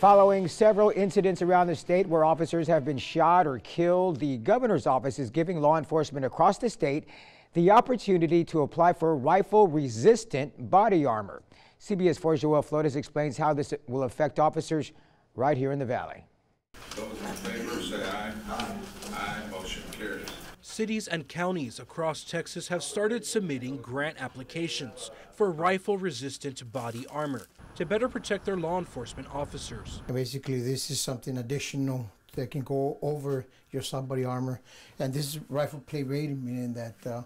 Following several incidents around the state where officers have been shot or killed, the governor's office is giving law enforcement across the state the opportunity to apply for rifle resistant body armor. CBS 4's Joel Flores explains how this will affect officers right here in the valley. Those in favor say aye. Aye. Aye. Motion carries. Cities and counties across Texas have started submitting grant applications for rifle resistant body armor to better protect their law enforcement officers. Basically, this is something additional that can go over your body armor. And this is rifle plate rated, meaning that uh,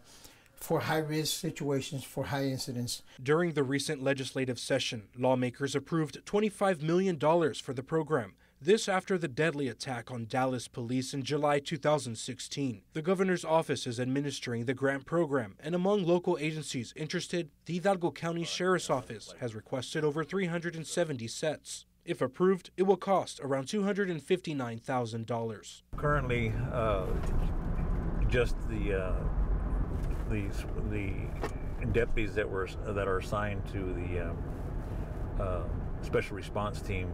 for high risk situations, for high incidents. During the recent legislative session, lawmakers approved $25 million for the program. This after the deadly attack on Dallas police in July 2016. The governor's office is administering the grant program, and among local agencies interested, the Hidalgo County Sheriff's Office has requested over 370 sets. If approved, it will cost around $259,000. Currently, uh, just the uh, these the deputies that were that are assigned to the um, uh, special response team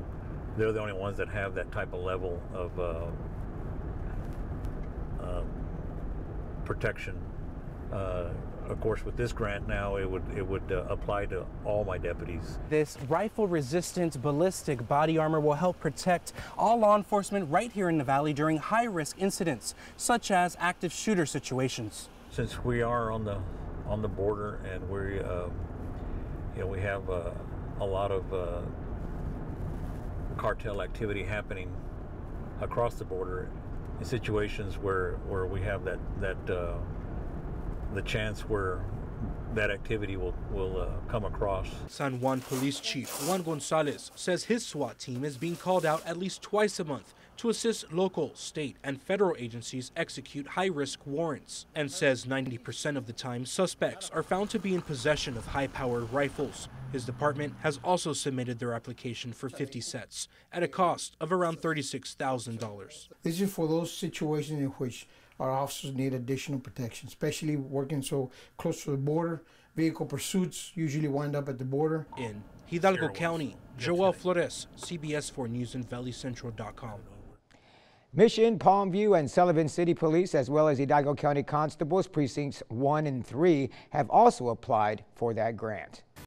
they're the only ones that have that type of level of uh, uh, protection. Uh, of course, with this grant now, it would it would uh, apply to all my deputies. This rifle-resistant ballistic body armor will help protect all law enforcement right here in the valley during high-risk incidents, such as active shooter situations. Since we are on the on the border and we um, you know we have uh, a lot of uh, cartel activity happening across the border in situations where where we have that that uh, the chance where that activity will will uh, come across. San Juan Police Chief Juan Gonzalez says his SWAT team is being called out at least twice a month to assist local, state, and federal agencies execute high risk warrants, and says 90% of the time suspects are found to be in possession of high powered rifles. His department has also submitted their application for 50 sets at a cost of around $36,000. This is for those situations in which our officers need additional protection, especially working so close to the border. Vehicle pursuits usually wind up at the border. In Hidalgo County, Joel Flores, CBS 4 News and ValleyCentral.com. Mission, Palmview, and Sullivan City Police, as well as Hidalgo County Constables, precincts 1 and 3, have also applied for that grant.